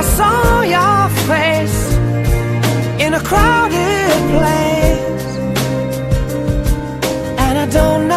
I saw your face in a crowded place, and I don't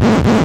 Ha ha ha!